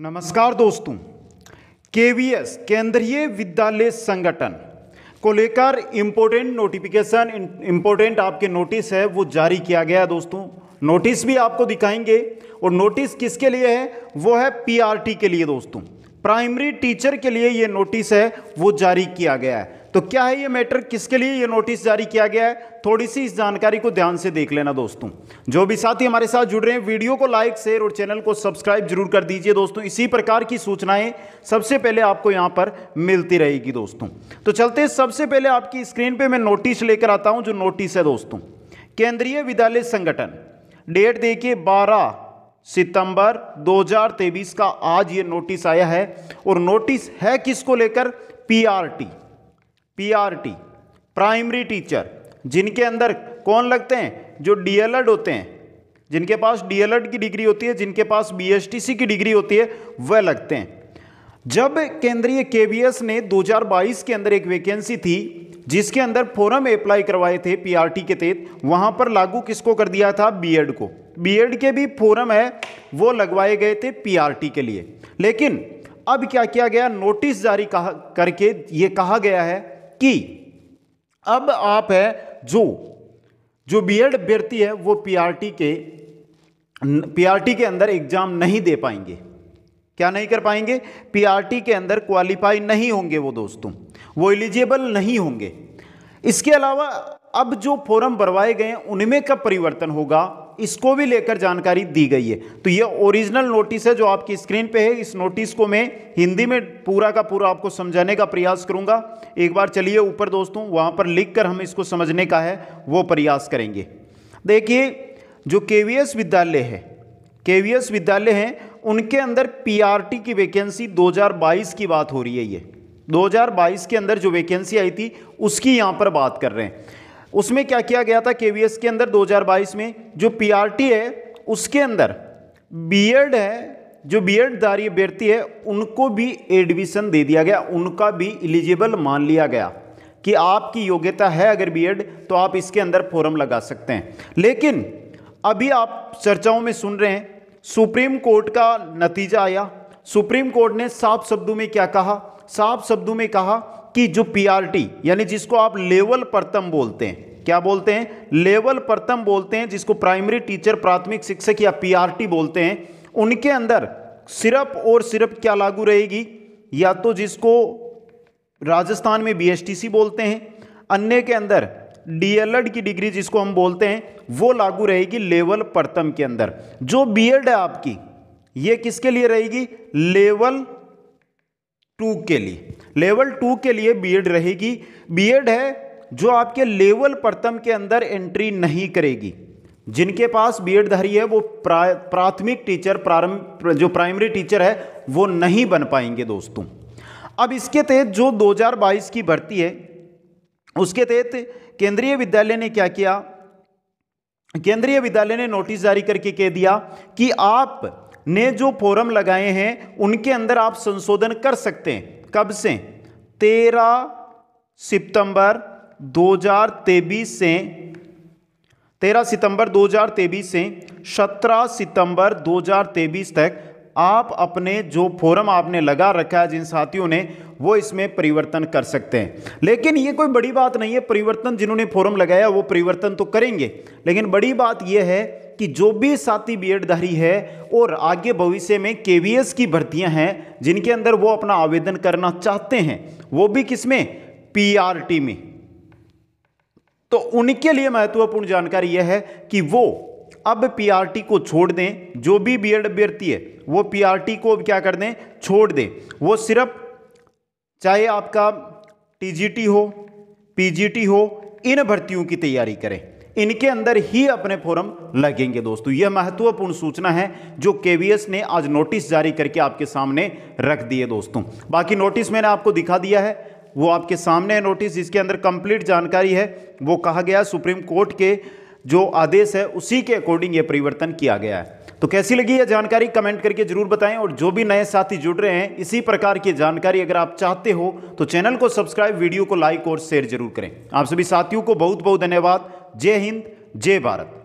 नमस्कार दोस्तों, केवीएस, केंद्रीय विद्यालय संगठन को लेकर इम्पोर्टेंट नोटिफिकेशन इम्पोर्टेंट आपके नोटिस है, वो जारी किया गया दोस्तों। नोटिस भी आपको दिखाएँगे, और नोटिस किसके लिए है? वो है पीआरटी के लिए दोस्तों। प्राइमरी टीचर के लिए ये नोटिस है, वो जारी किया गया है। तो क्या है ये मैटर? किसके लिए ये नोटिस जारी किया गया है? थोड़ी सी इस जानकारी को ध्यान से देख लेना दोस्तों। जो भी साथी हमारे साथ जुड़ रहे हैं, वीडियो को लाइक, शेयर और चैनल को सब्सक्राइब ज़रूर कर दीजिए दोस्तों। इसी प्रकार की सूचनाएँ सबसे पहले आपको यहाँ पर मिलती रहेगी दोस्तों। तो चलते सबसे पहले आपकी स्क्रीन पर मैं नोटिस लेकर आता हूँ, जो नोटिस है दोस्तों। केंद्रीय विद्यालय संगठन, डेट देखिए, बारह सितंबर 2023 का आज ये नोटिस आया है। और नोटिस है किसको लेकर? पीआरटी। पीआरटी प्राइमरी टीचर जिनके अंदर कौन लगते हैं? जो डीएलएड होते हैं। जिनके पास डीएलएड की डिग्री होती है, जिनके पास बीएसटीसी की डिग्री होती है, वह लगते हैं। जब केंद्रीय केवीएस ने 2022 के अंदर एक वैकेंसी थी, जिसके अंदर फॉरम अप्लाई करवाए थे पीआरटी के तहत, वहाँ पर लागू किसको कर दिया था? बीएड को। बीएड के भी फॉरम है, वो लगवाए गए थे पीआरटी के लिए। लेकिन, अब क्या किया गया? नोटिस जारी कहा, करके ये कहा गया है कि। अब आप है जो जो बीएड अभ्यर्थी है, वो पीआरटी के पीआरटी के अंदर एग्ज़ाम नहीं दे पाएँगे। क्या नहीं कर पाएँगे? पीआरटी के अंदर क्वालिफाई नहीं होंगे वो दोस्तों। वो एलिजिबल नहीं होंगे। इसके अलावा, अब जो फॉर्म भरवाए गए उनमें कब परिवर्तन होगा। इसको भी लेकर जानकारी दी गई है। तो ये ओरिजिनल नोटिस है जो आपकी स्क्रीन पे है। इस नोटिस को मैं हिंदी में पूरा का पूरा आपको समझाने का प्रयास करूँगा। एक बार चलिए ऊपर दोस्तों, वहाँ पर लिख कर हम इसको समझने का है, वो प्रयास करेंगे। देखिए, जो केवीएस विद्यालय है केवीएस विद्यालय है, उनके अंदर पीआरटी की वैकेंसी 2022 की बात हो रही है ये। 2022 के अंदर जो वैकेंसी आई थी, उसकी यहाँ पर बात कर रहे हैं। उसमें क्या किया गया था केवीएस के अंदर 2022 में? जो पीआरटी है, उसके अंदर बीएड है, जो बीएड दारी अभ्यर्थी है, उनको भी एडमिशन दे दिया गया, उनका भी एलिजिबल मान लिया गया कि आपकी योग्यता है अगर बीएड तो आप इसके अंदर फॉर्म लगा सकते हैं। लेकिन अभी आप चर्चाओं में सुन रहे हैं, सुप्रीम कोर्ट का नतीजा आया। सुप्रीम कोर्ट ने साफ़ शब्दों में क्या कहा? साफ़ शब्दों में कहा कि जो पीआरटी यानी जिसको आप लेवल प्रथम बोलते हैं, क्या बोलते हैं? लेवल प्रथम बोलते हैं, जिसको प्राइमरी टीचर, प्राथमिक शिक्षक या पीआरटी बोलते हैं, उनके अंदर सिर्फ़ और सिर्फ़ क्या लागू रहेगी? या तो जिसको राजस्थान में बीएसटीसी बोलते हैं, अन्य के अंदर डीएलएड की डिग्री जिसको हम बोलते हैं, वो लागू रहेगी लेवल प्रथम के अंदर। जो बीएड है आपकी, ये किसके लिए रहेगी? लेवल टू के लिए। लेवल टू के लिए बीएड रहेगी। बीएड है जो आपके लेवल प्रथम के अंदर एंट्री नहीं करेगी। जिनके पास बीएड धारी है वो प्रा, प्राथमिक टीचर प्रारंभ जो प्राइमरी टीचर है वो नहीं बन पाएँगे दोस्तों। अब इसके तहत जो 2022 की भर्ती है उसके तहत केंद्रीय विद्यालय ने क्या किया? केंद्रीय विद्यालय ने नोटिस जारी करके कह दिया कि आप ने जो फॉरम लगाए हैं, उनके अंदर आप संशोधन कर सकते हैं। कब से? तेरह सितंबर 2023 से। तेरह सितंबर 2023 से। सत्रह सितंबर 2023 तक आप अपने जो फॉरम आपने लगा रखा है जिन साथियों ने, वो इसमें परिवर्तन कर सकते हैं। लेकिन ये कोई बड़ी बात नहीं है, परिवर्तन जिन्होंने फॉरम लगाया, वो परिवर्तन तो करेंगे। लेकिन बड़ी बात यह है कि जो भी साथी बी बीएडधारी है और आगे भविष्य में केवीएस की भर्तियाँ हैं, जिनके अंदर वो अपना आवेदन करना चाहते हैं, वो भी किसमें पीआरटी में। तो उनके लिए महत्वपूर्ण जानकारी यह है कि वो अब पीआरटी को छोड़ दें, जो भी बीएड अभ्यर्थी है, वो पीआरटी को अब क्या कर दें? छोड़ दें। वो सिर्फ़, चाहे आपका टीजीटी हो पीजीटी हो, इन भर्तियों की तैयारी करें। इनके अंदर ही अपने फॉर्म लगेंगे दोस्तों। यह महत्वपूर्ण सूचना है जो केवीएस ने आज नोटिस जारी करके आपके सामने रख दिए दोस्तों। बाकी नोटिस मैंने आपको दिखा दिया है। वो आपके सामने है नोटिस, जिसके अंदर कंप्लीट जानकारी है। वो कहा गया सुप्रीम कोर्ट के जो आदेश है, उसी के अकॉर्डिंग ये परिवर्तन किया गया है। तो कैसी लगी यह जानकारी? कमेंट करके ज़रूर बताएँ और जो भी नए साथी जुड़ रहे हैं, इसी प्रकार की जानकारी अगर आप चाहते हो तो चैनल को सब्सक्राइब, वीडियो को लाइक और शेयर ज़रूर करें। आप सभी साथियों को बहुत बहुत धन्यवाद। जय हिंद जय भारत।